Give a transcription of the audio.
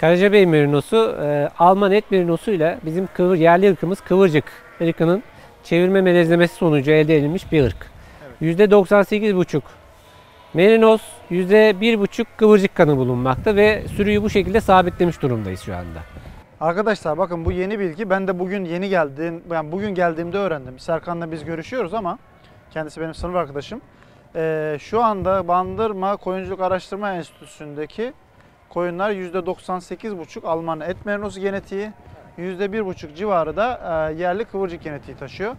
Karacabey merinosu e, Alman et merinosu ile bizim kıvır, yerli ırkımız kıvırcık ırkının çevirme melezlemesi sonucu elde edilmiş bir ırk. %98,5 merinos, %1,5 kıvırcık kanı bulunmakta ve sürüyü bu şekilde sabitlemiş durumdayız şu anda. Arkadaşlar bakın bu yeni bilgi. Ben de bugün yeni geldiğim, yani bugün geldiğimde öğrendim. Serkan'la biz görüşüyoruz ama kendisi benim sınıf arkadaşım. Ee, şu anda Bandırma Koyunculuk Araştırma Enstitüsü'ndeki koyunlar %98,5 Alman et merinosu genetiği, %1,5 civarı da e, yerli kıvırcık genetiği taşıyor.